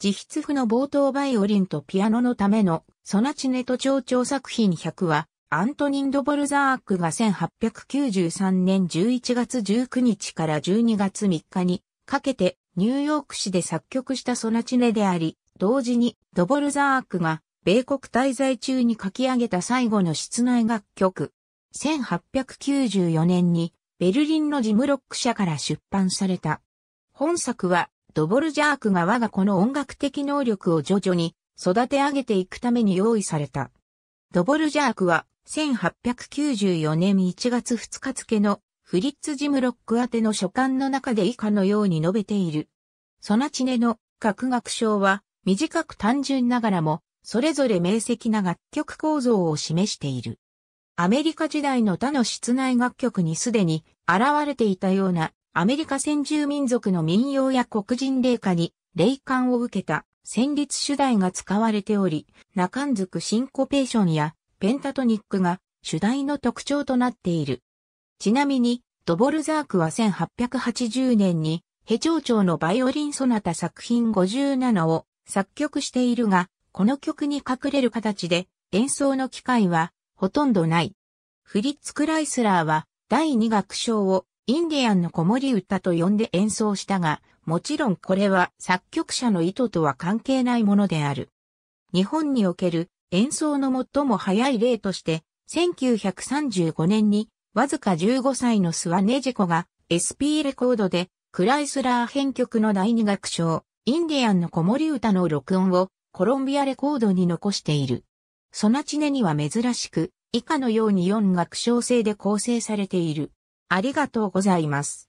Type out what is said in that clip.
自筆譜の冒頭バイオリンとピアノのためのソナチネと蝶々作品100は、アントニン・ドボルザークが1893年11月19日から12月3日にかけてニューヨーク市で作曲したソナチネであり、同時にドボルザークが米国滞在中に書き上げた最後の室内楽曲。1894年にベルリンのジムロック社から出版された。本作は、ドボルジャークが我が子の音楽的能力を徐々に育て上げていくために用意された。ドボルジャークは、1894年1月2日付のフリッツ・ジムロック宛ての書簡の中で以下のように述べている。ソナチネの各楽章は短く単純ながらもそれぞれ明晰な楽曲構造を示している。アメリカ時代の他の室内楽曲にすでに現れていたようなアメリカ先住民族の民謡や黒人霊歌に霊感を受けた旋律主題が使われており、中んづくシンコペーションやペンタトニックが主題の特徴となっている。ちなみに、ドボルザークは1880年にヘチョウチョウのバイオリンソナタ作品57を作曲しているが、この曲に隠れる形で演奏の機会はほとんどない。フリッツ・クライスラーは第二楽章をインディアンの子守歌と呼んで演奏したが、もちろんこれは作曲者の意図とは関係ないものである。日本における演奏の最も早い例として、1935年にわずか15歳のスワネジコが SP レコードでクライスラー編曲の第二楽章、インディアンの子守歌の録音をコロンビアレコードに残している。ソナチネには珍しく、以下のように4楽章制で構成されている。ありがとうございます。